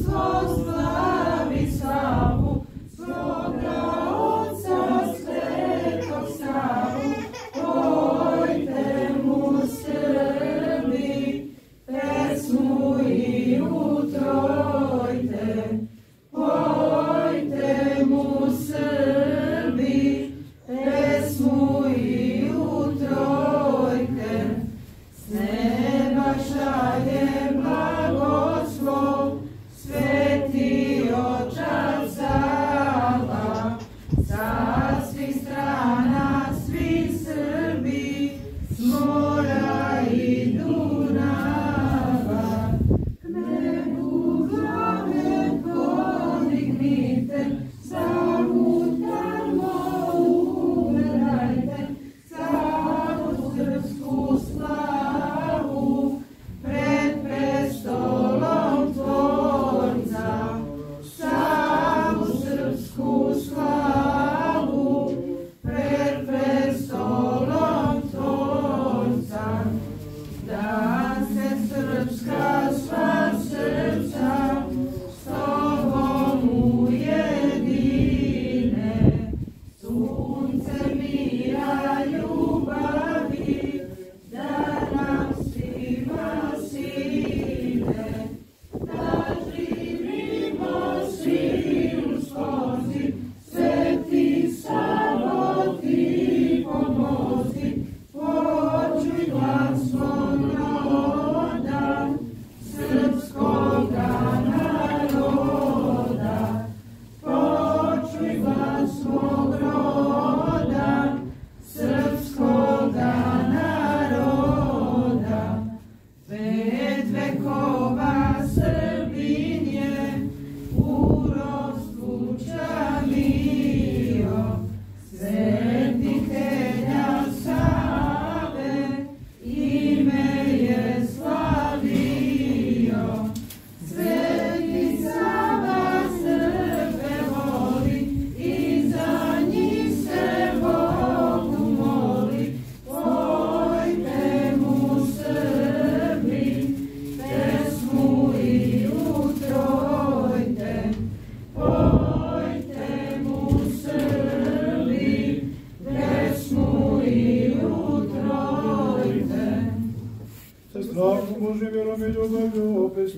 close. Strahom Božim vjerom i ljubavlju opet.